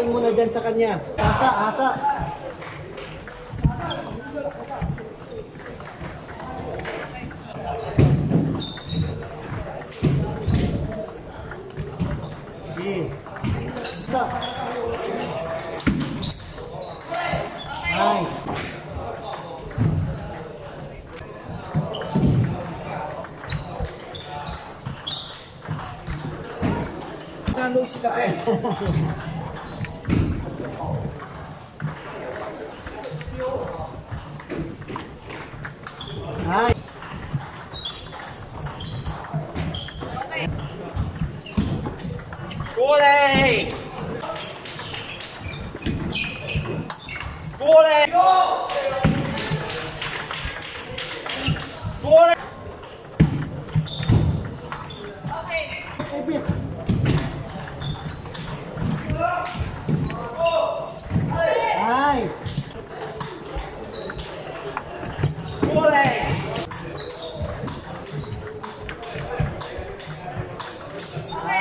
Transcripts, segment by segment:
Asain mo na dyan sa kanya. Asa, asa. Sige. Isa. Nice. Nalo 哎过来。过来。过来。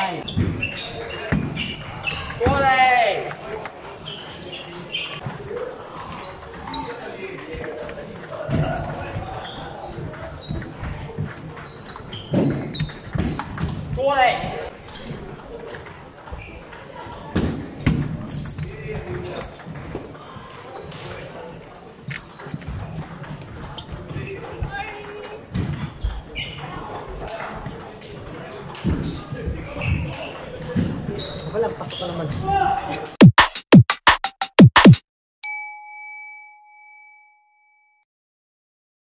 Olej! Olej! Thank you. Walang pasok ka naman.